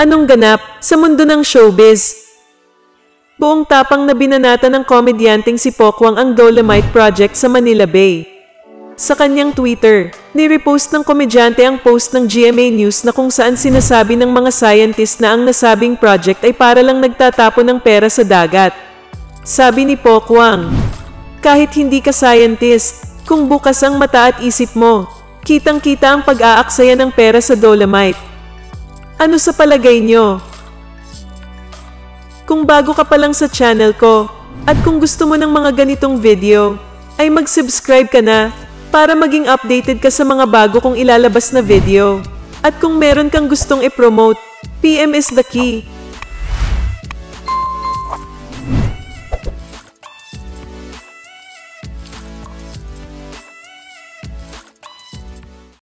Anong ganap sa mundo ng showbiz? Buong tapang na binanata ng komedyanteng si Pokwang ang Dolomite Project sa Manila Bay. Sa kanyang Twitter, nirepost ng komedyante ang post ng GMA News na kung saan sinasabi ng mga scientist na ang nasabing project ay para lang nagtatapon ng pera sa dagat. Sabi ni Pokwang, kahit hindi ka scientist, kung bukas ang mata at isip mo, kitang-kita ang pag-aaksaya ng pera sa Dolomite. Ano sa palagay nyo? Kung bago ka pa lang sa channel ko, at kung gusto mo ng mga ganitong video, ay mag-subscribe ka na para maging updated ka sa mga bago kong ilalabas na video. At kung meron kang gustong i-promote, PM is the key.